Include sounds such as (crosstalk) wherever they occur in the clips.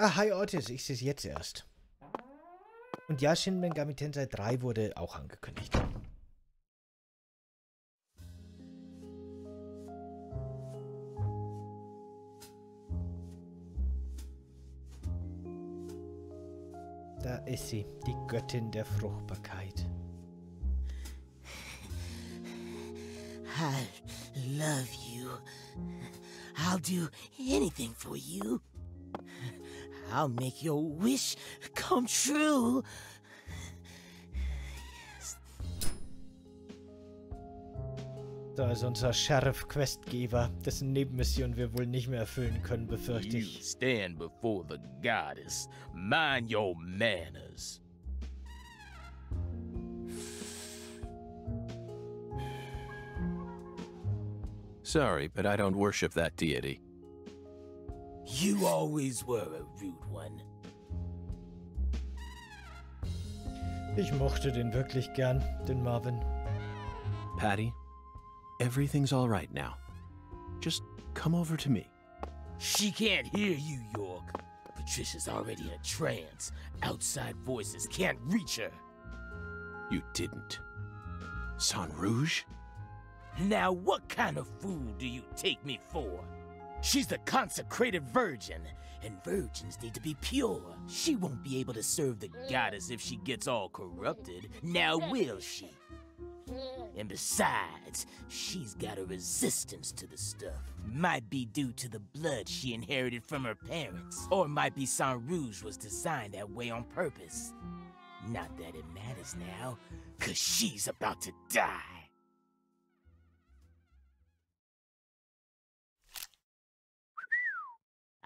Ah, hi Otis, ich sehe jetzt erst. Und ja, Shin Megami Tensei 3 wurde auch angekündigt. Da ist sie, die Göttin der Fruchtbarkeit. I love you. I'll do anything for you. I'll make your wish come true. Da ist unser Sheriff-Questgeber, dessen Nebenmission wir wohl nicht mehr erfüllen können, befürchte You stand before the goddess. Mind your manners. Sorry, but I don't worship that deity. You always were a rude one. Ich mochte den wirklich gern, den Marvin. Patty, everything's all right now. Just come over to me. She can't hear you, York. Patricia's already in a trance. Outside voices can't reach her. You didn't. Sang Rouge? Now, what kind of fool do you take me for? She's the consecrated virgin, and virgins need to be pure. She won't be able to serve the goddess if she gets all corrupted. Now, will she? And besides, she's got a resistance to the stuff. Might be due to the blood she inherited from her parents, or might be Sang Rouge was designed that way on purpose. Not that it matters now, cause she's about to die.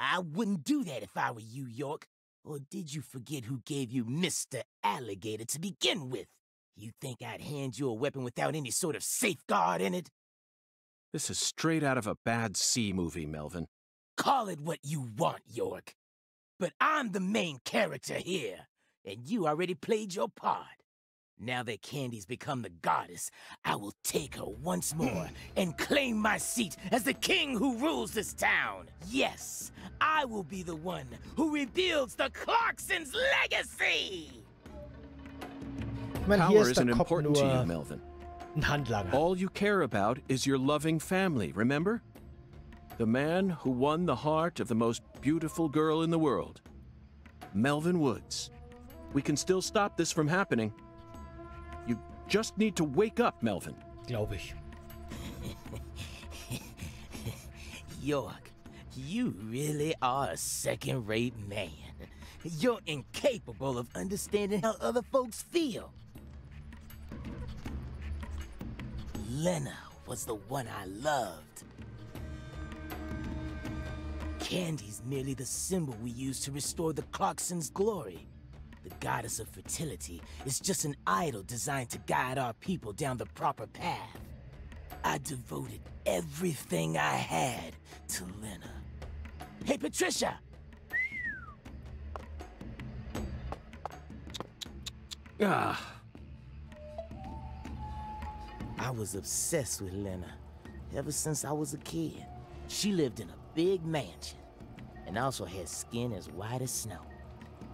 I wouldn't do that if I were you, York. Or did you forget who gave you Mr. Alligator to begin with? You think I'd hand you a weapon without any sort of safeguard in it? This is straight out of a bad C movie, Melvin. Call it what you want, York. But I'm the main character here, and you already played your part. Now that Candy's become the goddess, I will take her once more and claim my seat as the king who rules this town. Yes, I will be the one who rebuilds the Clarksons' legacy! Ich meine, hier Power isn't important to you, Melvin. Handlanger. All you care about is your loving family, remember? The man who won the heart of the most beautiful girl in the world. Melvin Woods. We can still stop this from happening. You just need to wake up, Melvin. Glaube ich. (laughs) York, you really are a second rate man. You're incapable of understanding how other folks feel. Lena was the one I loved. Candy's merely the symbol we use to restore the Clarksons' glory. The goddess of fertility is just an idol designed to guide our people down the proper path. I devoted everything I had to Lena. Hey, Patricia! Ah, I was obsessed with Lena ever since I was a kid. She lived in a big mansion and also had skin as white as snow.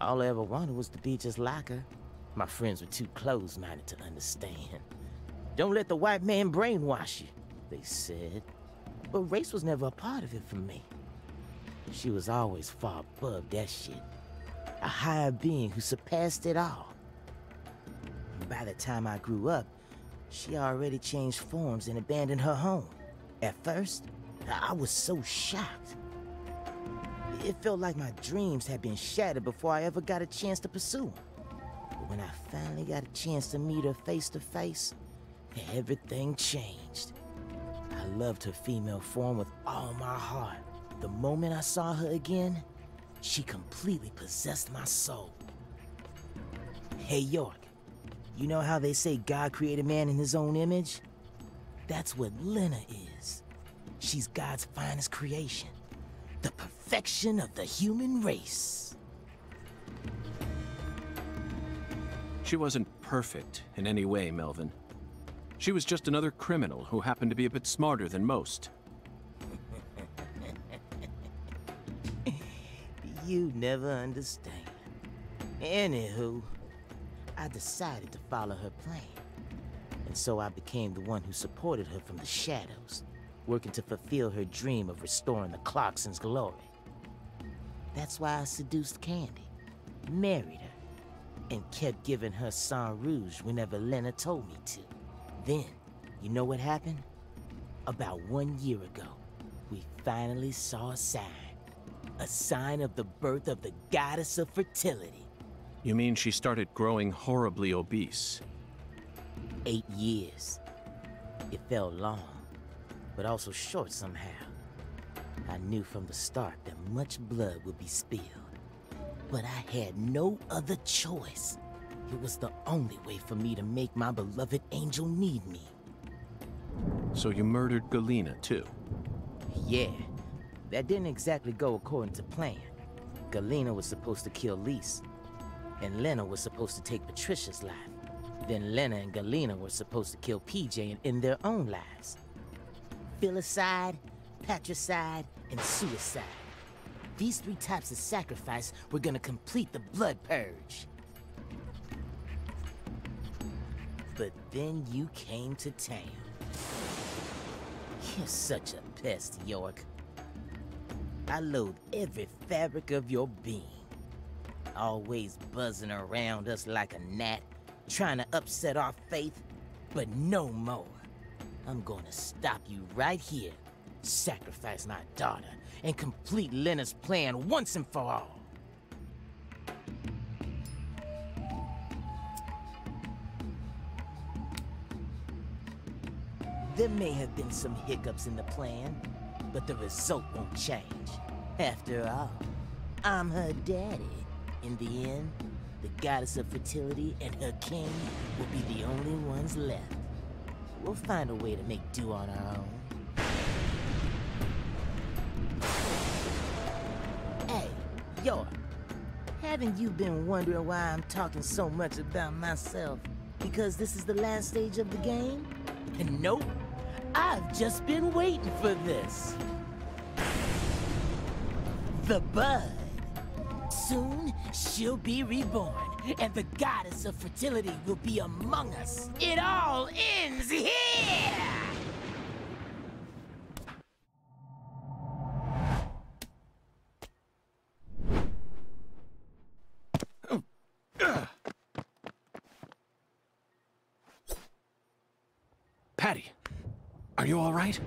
All I ever wanted was to be just like her. My friends were too close-minded to understand. Don't let the white man brainwash you, they said. But race was never a part of it for me. She was always far above that shit. A higher being who surpassed it all. And by the time I grew up, she already changed forms and abandoned her home. At first, I was so shocked. It felt like my dreams had been shattered before I ever got a chance to pursue them. But when I finally got a chance to meet her face to face, everything changed. I loved her female form with all my heart. The moment I saw her again, she completely possessed my soul. Hey, York, you know how they say God created man in his own image? That's what Lena is. She's God's finest creation. The perfection of the human race. she wasn't perfect in any way, Melvin. She was just another criminal who happened to be a bit smarter than most. (laughs) You never understand. Anywho, I decided to follow her plan. And so I became the one who supported her from the shadows, working to fulfill her dream of restoring the Clarksons' glory. That's why I seduced Candy, married her, and kept giving her Sang Rouge whenever Lena told me to. Then, you know what happened? About one year ago, we finally saw a sign. A sign of the birth of the goddess of fertility. You mean she started growing horribly obese? Eight years. It felt long, but also short somehow. I knew from the start that much blood would be spilled. But I had no other choice. It was the only way for me to make my beloved angel need me. So you murdered Galena, too? Yeah, that didn't exactly go according to plan. Galena was supposed to kill Lise, and Lena was supposed to take Patricia's life. Then Lena and Galena were supposed to kill PJ and end their own lives. Filicide, patricide, and suicide. These three types of sacrifice were gonna complete the blood purge. But then you came to town. You're such a pest, York. I loathe every fabric of your being. Always buzzing around us like a gnat, trying to upset our faith, but no more. I'm gonna stop you right here, sacrifice my daughter, and complete Lena's plan once and for all. There may have been some hiccups in the plan, but the result won't change. After all, I'm her daddy. In the end, the goddess of fertility and her king will be the only ones left. We'll find a way to make do on our own. Hey, York, haven't you been wondering why I'm talking so much about myself? Because this is the last stage of the game? And (laughs) nope, I've just been waiting for this. The Bud. Soon, she'll be reborn, and the goddess of fertility will be among us. It all ends here! Patty, are you all right?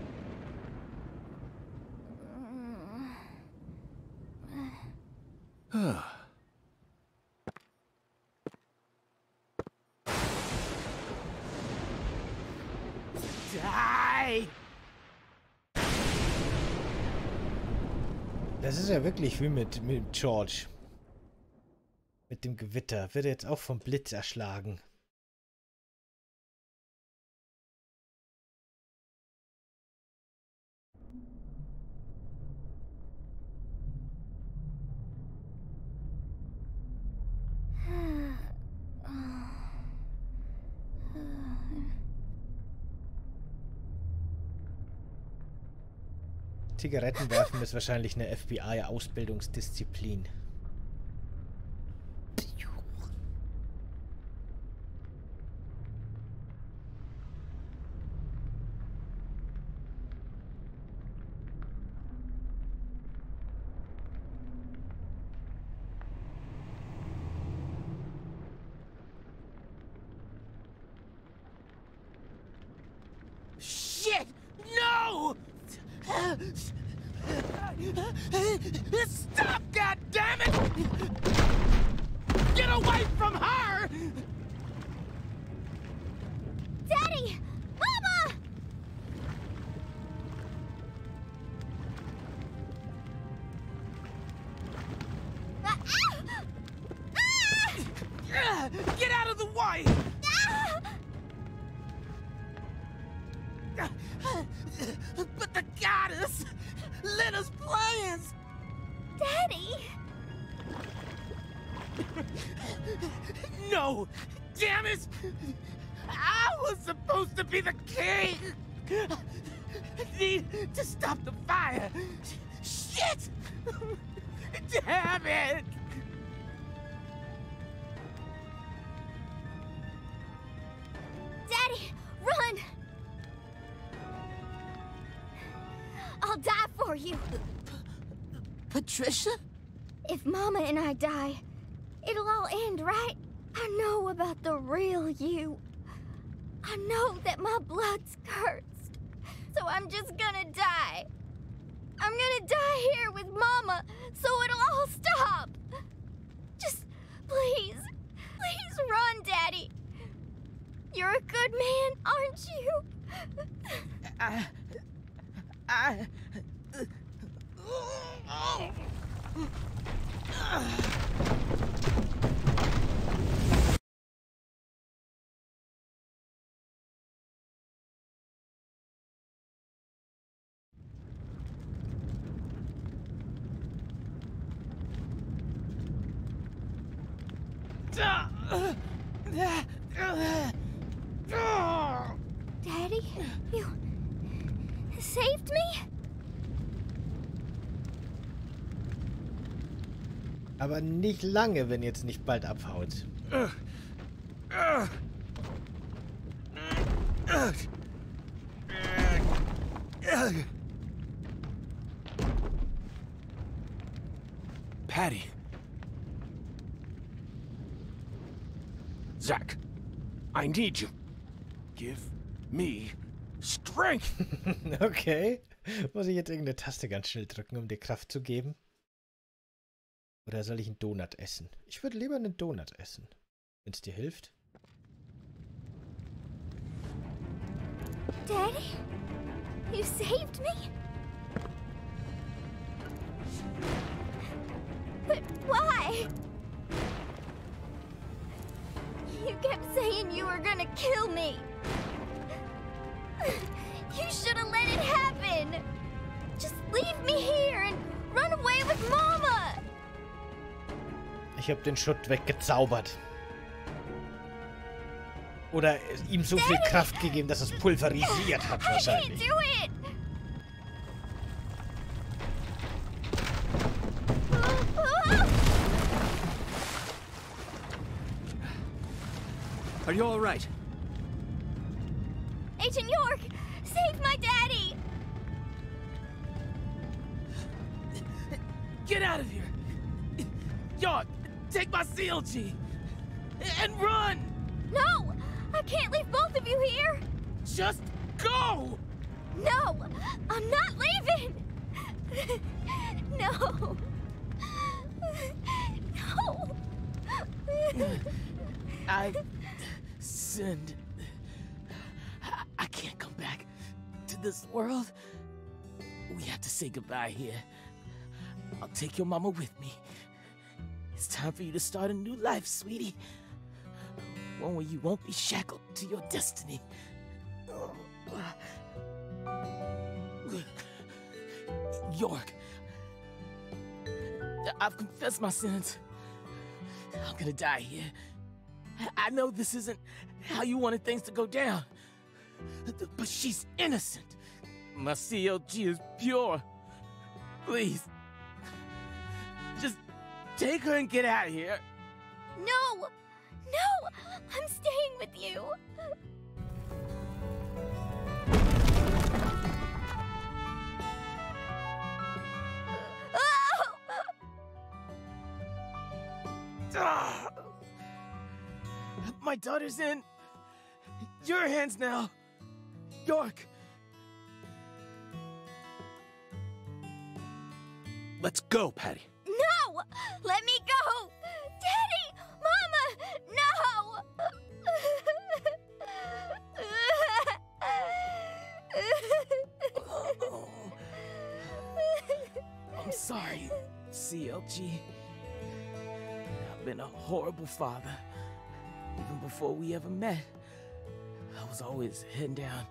Das ist ja wirklich wie mit, mit George. Mit dem Gewitter. Wird jetzt auch vom Blitz erschlagen. Zigaretten werfen ist wahrscheinlich eine FBI-Ausbildungsdisziplin. Shit! No! Stop, goddammit! Get away from her! Daddy! Mama! Ah! Ah! Get out of the way! Ah! But the goddess! Lena's plans! Daddy! No! Damn it! I was supposed to be the king! Need to stop the fire! Shit! Damn it! Patricia? If Mama and I die, it'll all end, right? I know about the real you. I know that my blood's cursed. So I'm just gonna die. I'm gonna die here with Mama, so it'll all stop. Just please, please run, Daddy. You're a good man, aren't you? I. I. Daddy, you saved me? Aber nicht lange, wenn ihr jetzt nicht bald abhaut. Patty. Zach, I need you. Give me strength. (laughs) Okay. Muss ich jetzt irgendeine Taste ganz schnell drücken, um dir Kraft zu geben? Oder soll ich einen Donut essen? Ich würde lieber einen Donut essen. Wenn es dir hilft. Daddy, you saved me? But why? You kept saying you were gonna kill me. You should have let it happen. Just leave me here and run away with Mama. Ich habe den Schutt weggezaubert. Oder ihm so viel Kraft gegeben, dass es pulverisiert hat wahrscheinlich. Are you all right? Agent York, save my daddy. Get out of here! York, take my CLG! And run! No, I can't leave both of you here. Just go! No, I'm not leaving. No. No. I sinned. I, I can't come back to this world. We have to say goodbye here. I'll take your mama with me. It's time for you to start a new life, sweetie. One where you won't be shackled to your destiny. York, I've confessed my sins. I'm gonna die here. I know this isn't how you wanted things to go down, but she's innocent. My CLG is pure. Please, take her and get out of here. No. No. I'm staying with you. Ah! My daughter's in your hands now, York. Let's go, Patty. Let me go! Daddy! Mama! No! (laughs) I'm sorry, CLG. I've been a horrible father. Even before we ever met, I was always heading down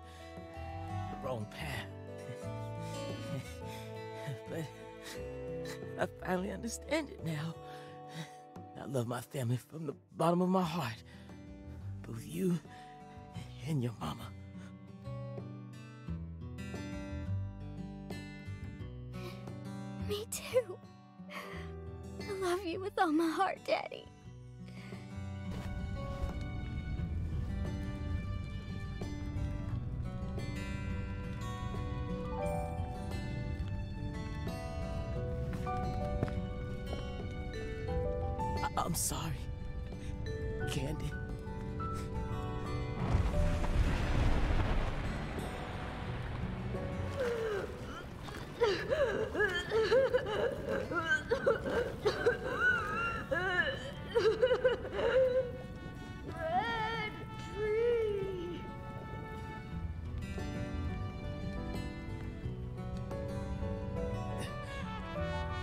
the wrong path. (laughs) but I finally understand it now. I love my family from the bottom of my heart. Both you and your mama. Me too. I love you with all my heart, Daddy. I'm sorry, Candy.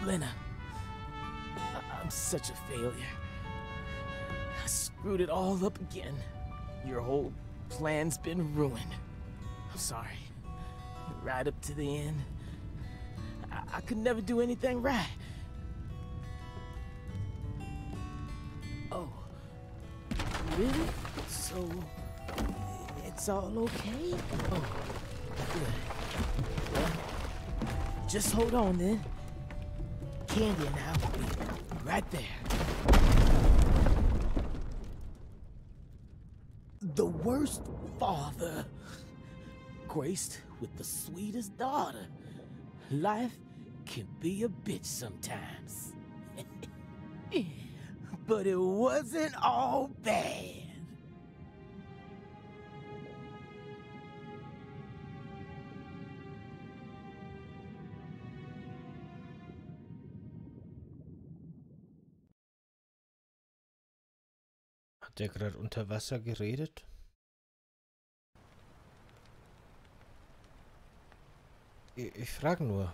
Lena, I'm such a failure. I screwed it all up again. Your whole plan's been ruined. I'm sorry. Right up to the end, I, I could never do anything right. Oh, really? So, it's all okay? Oh, good. Just hold on then. Candy and I will be right there. The worst father, graced with the sweetest daughter. Life can be a bitch sometimes. (laughs) but it wasn't all bad. Hat der gerade unter Wasser geredet? Ich, ich frage nur.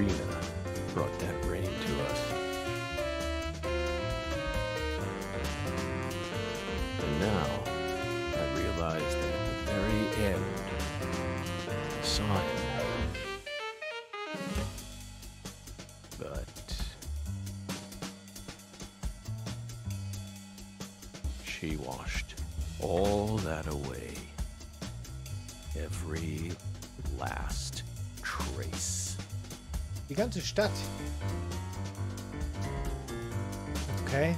Katrina brought that rain to us. And now I realize that at the very end, I saw him. But she washed all that away. Every Die ganze Stadt. Okay.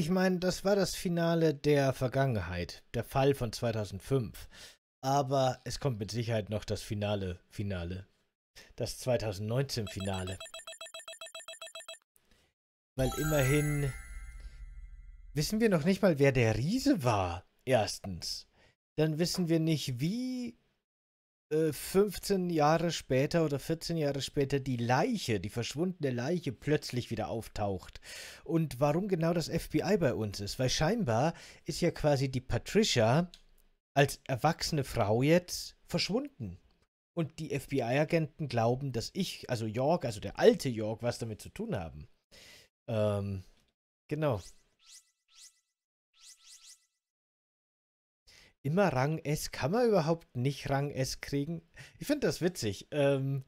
Ich meine, das war das Finale der Vergangenheit, der Fall von 2005. Aber es kommt mit Sicherheit noch das Finale, Finale. Das 2019 Finale. Weil immerhin wissen wir noch nicht mal, wer der Riese war. Erstens. Dann wissen wir nicht, wie äh, 15 Jahre später oder 14 Jahre später die Leiche, die verschwundene Leiche plötzlich wieder auftaucht. Und warum genau das FBI bei uns ist. Weil scheinbar ist ja quasi die Patricia als erwachsene Frau jetzt verschwunden. Und die FBI-Agenten glauben, dass ich, also York, also der alte York, was damit zu tun haben. Ähm, genau. Immer Rang S. Kann man überhaupt nicht Rang S kriegen? Ich finde das witzig. Ähm,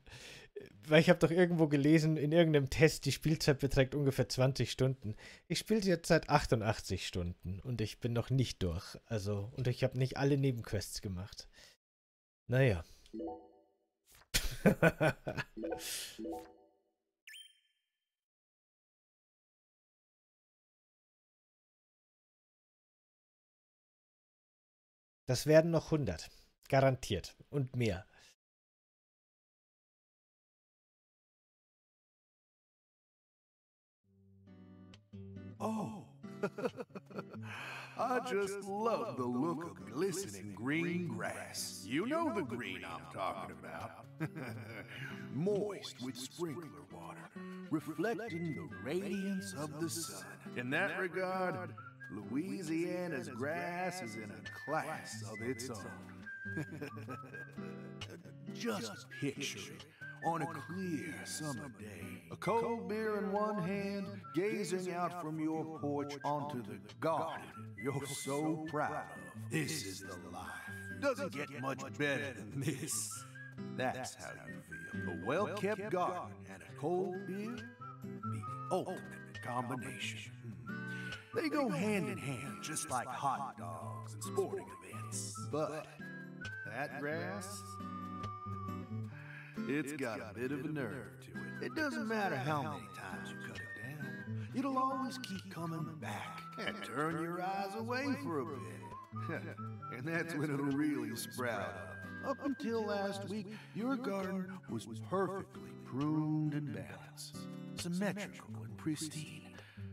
weil ich habe doch irgendwo gelesen, in irgendeinem Test, die Spielzeit beträgt ungefähr 20 Stunden. Ich spiele jetzt seit 88 Stunden und ich bin noch nicht durch. Also, und ich habe nicht alle Nebenquests gemacht. Naja. (laughs) Das werden noch 100. Garantiert. Und mehr. Oh. (laughs) I just love the look of glistening green grass. You know the green I'm talking about. (laughs) Moist with sprinkler water, reflecting the radiance of the sun. In that regard, Louisiana's grass is in a class of its own. Just picture it on a clear summer day. A cold beer in one hand, gazing out from your porch onto the garden you're so proud of. This is the life. Doesn't get much better than this. That's how you feel. A well kept garden and a cold beer? The ultimate combination. They go hand in hand, just like hot dogs and sporting events. But that grass, it's got a bit of a nerve to it. It doesn't matter how many times you cut it down, it'll always keep coming back and turn your eyes away for a bit. (laughs) and that's when it'll really sprout up. Up until last week, your garden was perfectly pruned and balanced, symmetrical and pristine.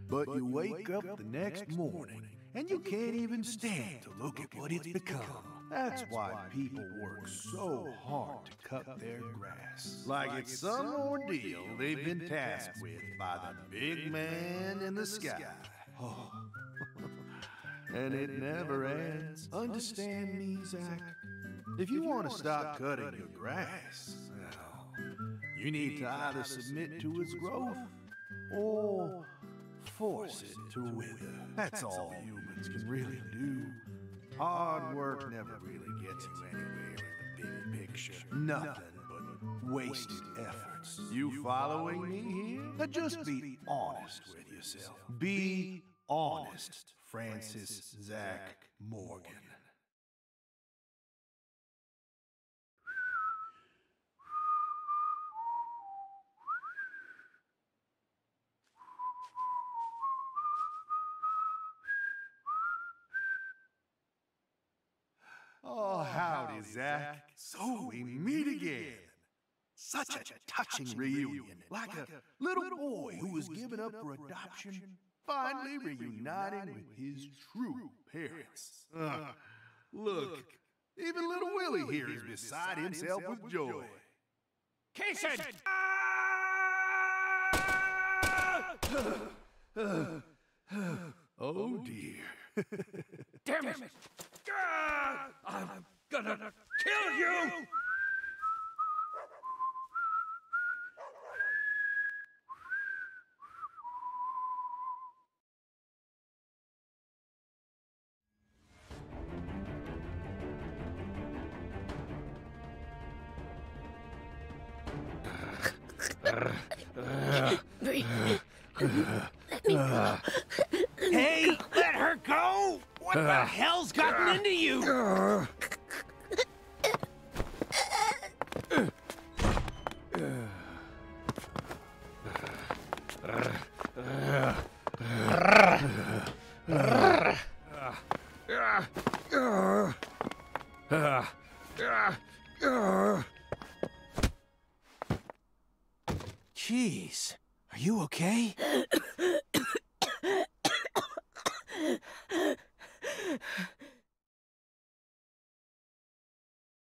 But you wake up the next morning and you can't even stand to look at what it's become. That's why people work so hard to cut their grass. Like it's some ordeal they've been tasked with by the big man in the sky. Oh. (laughs) and it never ends. Understand me, Zach? If you want to stop cutting your grass, well, you need to either submit to its growth or force it to wither. That's all humans can really do. Hard work never really gets you anywhere in the big picture. Nothing but wasted efforts. You following me here? Now just be honest with yourself. Be honest, Francis Zach Morgan. Oh, howdy, Zach. So we meet again. Such a touching reunion. Like a little boy who was given up for adoption, finally reuniting with his true parents. Uh, look, even little Willie here is beside himself with joy. Kaysen! (sighs) Oh dear. Damn it! (laughs) (laughs) Ah! I'm gonna kill you! Hey,